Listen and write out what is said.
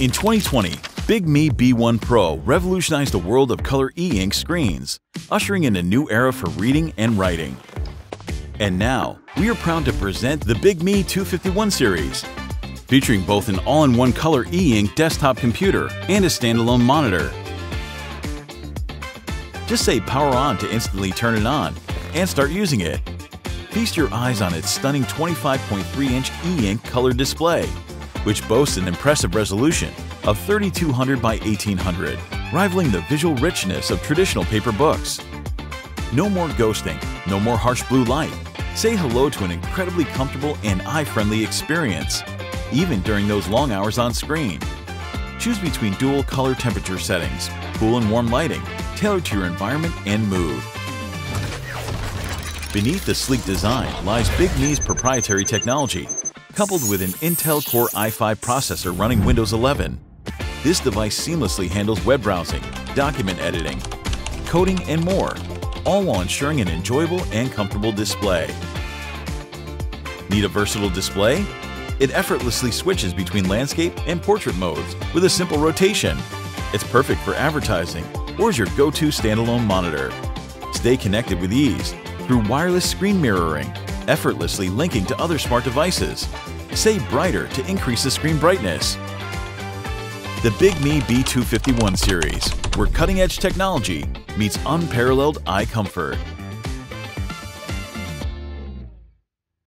In 2020, Bigme B1 Pro revolutionized the world of color e-ink screens, ushering in a new era for reading and writing. And now, we are proud to present the Bigme 251 series, featuring both an all-in-one color e-ink desktop computer and a standalone monitor. Just say power on to instantly turn it on and start using it. Feast your eyes on its stunning 25.3-inch e-ink color display, which boasts an impressive resolution of 3200 by 1800, rivaling the visual richness of traditional paper books. No more ghosting, no more harsh blue light. Say hello to an incredibly comfortable and eye-friendly experience, even during those long hours on screen. Choose between dual color temperature settings, cool and warm lighting, tailored to your environment and mood. Beneath the sleek design lies Bigme's proprietary technology, coupled with an Intel Core i5 processor running Windows 11. This device seamlessly handles web browsing, document editing, coding, and more, all while ensuring an enjoyable and comfortable display. Need a versatile display? It effortlessly switches between landscape and portrait modes with a simple rotation. It's perfect for advertising or as your go-to standalone monitor. Stay connected with ease through wireless screen mirroring, effortlessly linking to other smart devices. Say brighter to increase the screen brightness. The Bigme B251 series, where cutting-edge technology meets unparalleled eye comfort.